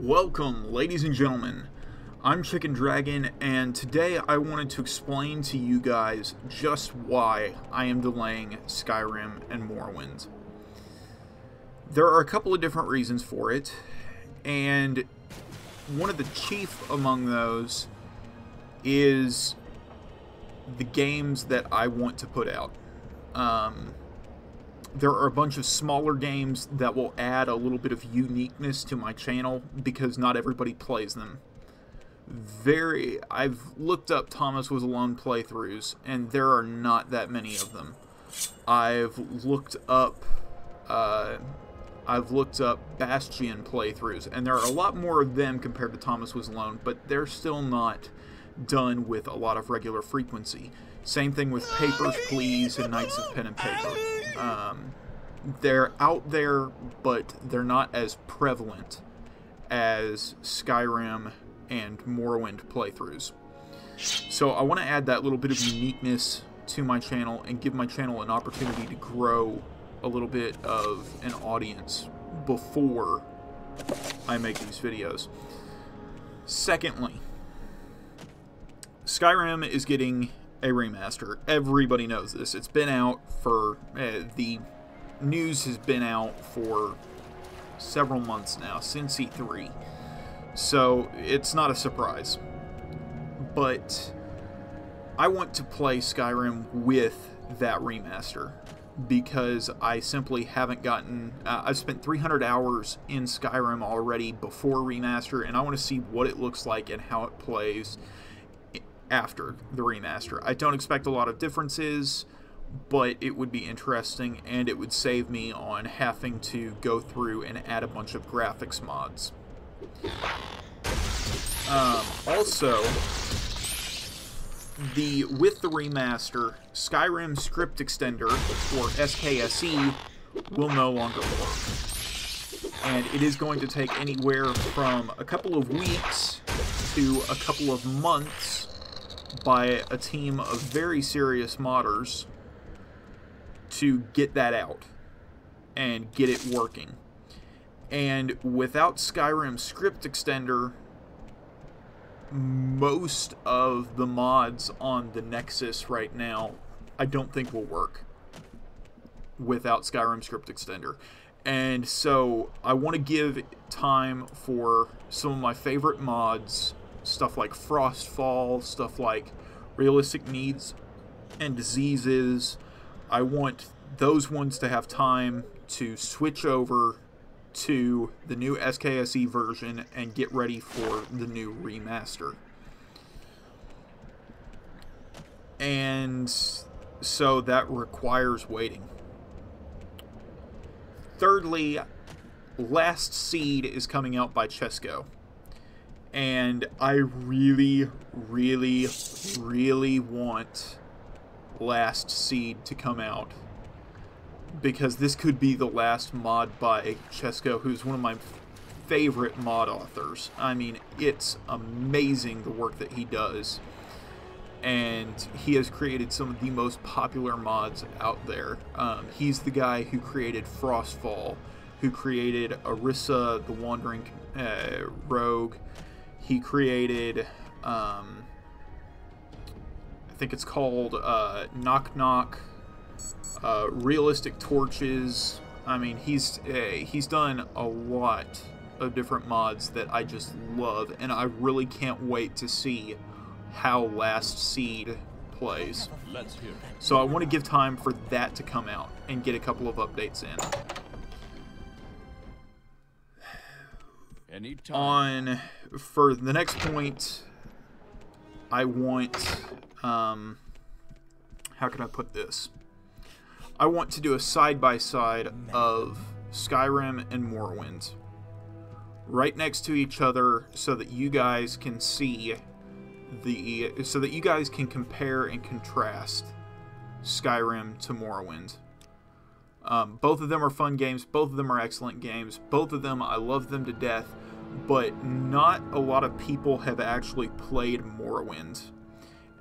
Welcome, ladies and gentlemen. I'm Chicken Dragon, and today I wanted to explain to you guys just why I am delaying Skyrim and Morrowind. There are a couple of different reasons for it, and one of the chief among those is the games that I want to put out. Um, there are a bunch of smaller games that will add a little bit of uniqueness to my channel because not everybody plays them. Very, I've looked up Thomas Was Alone playthroughs, and there are not that many of them. I've looked up, uh, I've looked up Bastion playthroughs, and there are a lot more of them compared to Thomas Was Alone, but they're still not done with a lot of regular frequency. Same thing with Papers, Please, and Knights of Pen and Paper. Um, they're out there, but they're not as prevalent as Skyrim and Morrowind playthroughs. So I want to add that little bit of uniqueness to my channel and give my channel an opportunity to grow a little bit of an audience before I make these videos. Secondly, Skyrim is getting a remaster. Everybody knows this. It's been out for uh, the news has been out for several months now since E3. So it's not a surprise. But I want to play Skyrim with that remaster because I simply haven't gotten. Uh, I've spent 300 hours in Skyrim already before remaster, and I want to see what it looks like and how it plays after the remaster. I don't expect a lot of differences, but it would be interesting and it would save me on having to go through and add a bunch of graphics mods. Um, also, the with the remaster, Skyrim Script Extender, or SKSE, will no longer work. And it is going to take anywhere from a couple of weeks to a couple of months by a team of very serious modders to get that out and get it working. And without Skyrim Script Extender, most of the mods on the Nexus right now, I don't think will work without Skyrim Script Extender. And so I want to give time for some of my favorite mods stuff like Frostfall, stuff like realistic needs and diseases. I want those ones to have time to switch over to the new SKSE version and get ready for the new remaster. And so that requires waiting. Thirdly, Last Seed is coming out by Chesko and I really, really, really want Last Seed to come out because this could be the last mod by Chesko, who's one of my favorite mod authors. I mean, it's amazing the work that he does. And he has created some of the most popular mods out there. Um, he's the guy who created Frostfall, who created Arissa, the Wandering uh, Rogue, he created, um, I think it's called uh, Knock Knock, uh, Realistic Torches. I mean, he's uh, he's done a lot of different mods that I just love, and I really can't wait to see how Last Seed plays. So I want to give time for that to come out and get a couple of updates in. Anytime. On for the next point, I want, um, how can I put this? I want to do a side-by-side -side of Skyrim and Morrowind. Right next to each other so that you guys can see the, so that you guys can compare and contrast Skyrim to Morrowind. Um, both of them are fun games. Both of them are excellent games. Both of them, I love them to death but not a lot of people have actually played Morrowind.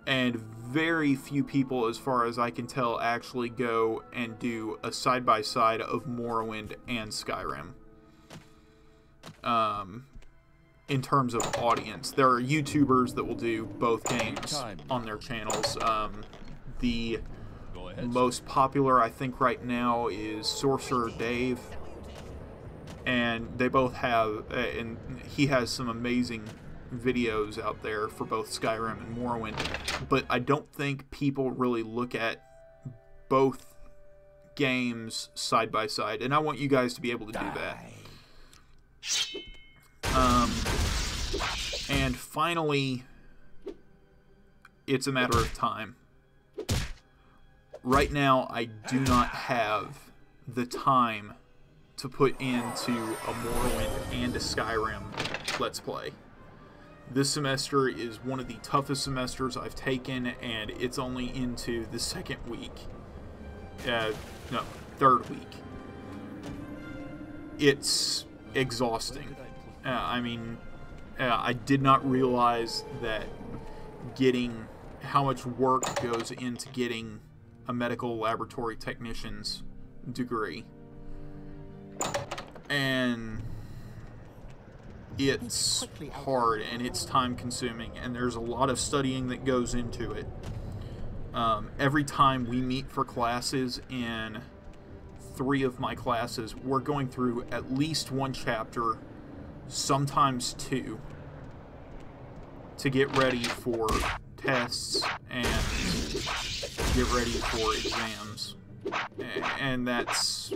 And very few people, as far as I can tell, actually go and do a side by side of Morrowind and Skyrim. Um, in terms of audience. There are YouTubers that will do both games on their channels. Um, the most popular, I think, right now is Sorcerer Dave, and they both have, uh, and he has some amazing videos out there for both Skyrim and Morrowind, but I don't think people really look at both games side by side, and I want you guys to be able to do that. Um, and finally, it's a matter of time. Right now, I do not have the time to put into a Morrowind and a Skyrim Let's Play. This semester is one of the toughest semesters I've taken, and it's only into the second week. Uh, no, third week. It's exhausting. Uh, I mean, uh, I did not realize that getting how much work goes into getting a medical laboratory technician's degree. And it's hard and it's time consuming and there's a lot of studying that goes into it. Um, every time we meet for classes in three of my classes, we're going through at least one chapter, sometimes two, to get ready for tests and get ready for exams. And that's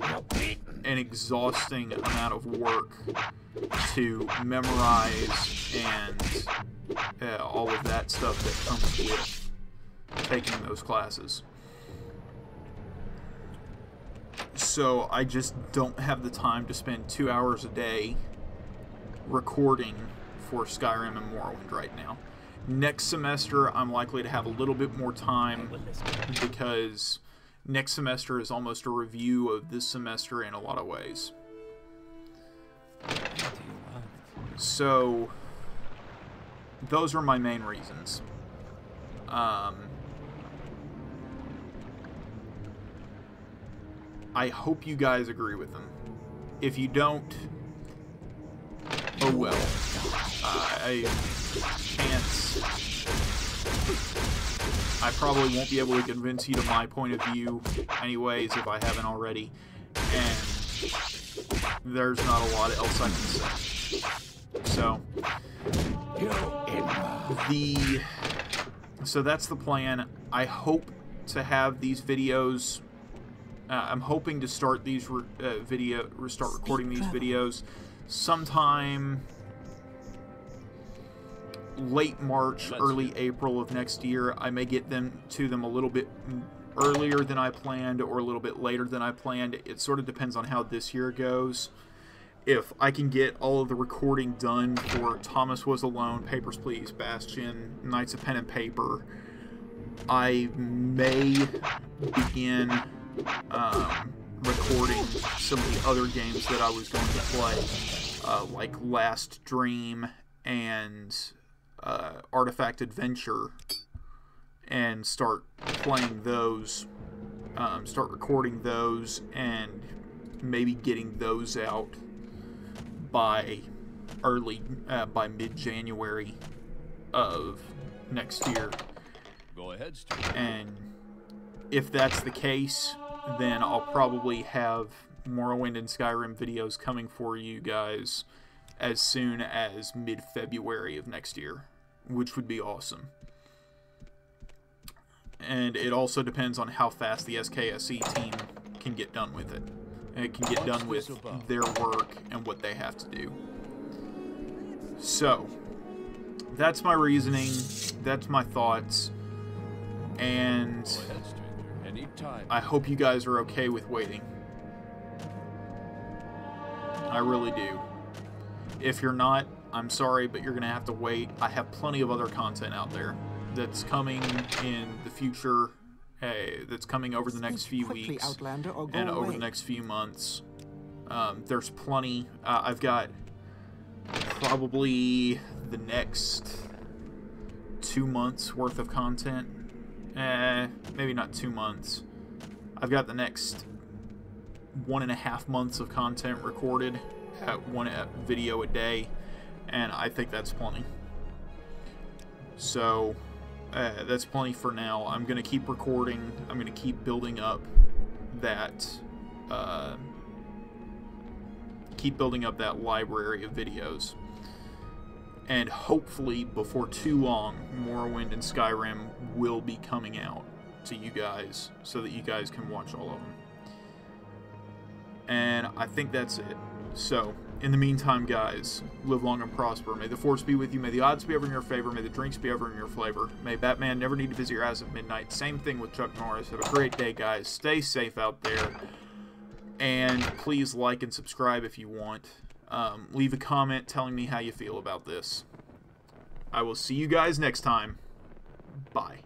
an exhausting amount of work to memorize and uh, all of that stuff that comes with taking those classes. So I just don't have the time to spend two hours a day recording for Skyrim and Morrowind right now. Next semester, I'm likely to have a little bit more time because next semester is almost a review of this semester in a lot of ways. So, those are my main reasons. Um, I hope you guys agree with them. If you don't, oh well. Uh, I can't. I probably won't be able to convince you to my point of view, anyways, if I haven't already. And there's not a lot else I can say. So, the so that's the plan. I hope to have these videos uh, I'm hoping to start these re uh, video, start recording these videos sometime late March, early April of next year. I may get them to them a little bit earlier than I planned or a little bit later than I planned. It sort of depends on how this year goes. If I can get all of the recording done for Thomas Was Alone, Papers, Please, Bastion, Knights of Pen and Paper, I may begin um, recording some of the other games that I was going to play, uh, like Last Dream and uh, Artifact Adventure, and start playing those, um, start recording those, and maybe getting those out by early, uh, by mid-January of next year. Go ahead, And if that's the case, then I'll probably have Morrowind and Skyrim videos coming for you guys as soon as mid-February of next year, which would be awesome. And it also depends on how fast the SKSE team can get done with it. And it can get done with their work and what they have to do. So, that's my reasoning, that's my thoughts, and I hope you guys are okay with waiting. I really do. If you're not, I'm sorry, but you're going to have to wait. I have plenty of other content out there that's coming in the future, hey, that's coming over the next few weeks and over the next few months. Um, there's plenty. Uh, I've got probably the next two months worth of content. Eh, maybe not two months. I've got the next one and a half months of content recorded at one video a day And I think that's plenty. So, uh, that's plenty for now. I'm going to keep recording. I'm going to keep building up that... Uh, keep building up that library of videos. And hopefully, before too long, Morrowind and Skyrim will be coming out to you guys so that you guys can watch all of them. And I think that's it. So, in the meantime, guys, live long and prosper. May the force be with you. May the odds be ever in your favor. May the drinks be ever in your flavor. May Batman never need to visit your house at midnight. Same thing with Chuck Norris. Have a great day, guys. Stay safe out there. And please like and subscribe if you want. Um, leave a comment telling me how you feel about this. I will see you guys next time. Bye.